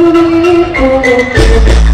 Oh, oh, oh.